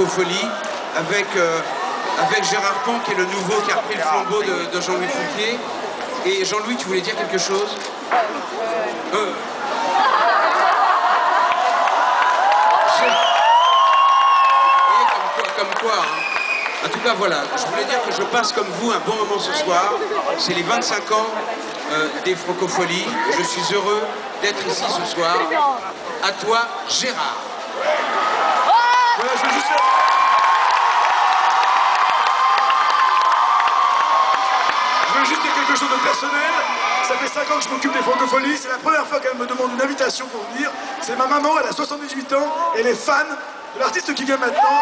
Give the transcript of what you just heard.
Francophonie avec, euh, avec Gérard Pont qui est le nouveau qui a repris le flambeau de, de Jean-Louis Fouquier. Et Jean-Louis, tu voulais dire quelque chose Euh. Je- Vous voyez, comme quoi, comme quoi, hein. En tout cas, voilà, je voulais dire que je passe comme vous un bon moment ce soir. C'est les 25 ans euh, des Francopholies. Je suis heureux d'être ici ce soir. À toi, Gérard. Voilà, je veux juste faire... Je veux juste quelque chose de personnel. Ça fait 5 ans que je m'occupe des francophonies. C'est la première fois qu'elle me demande une invitation pour venir. C'est ma maman, elle a 78 ans. Elle est fan de l'artiste qui vient maintenant.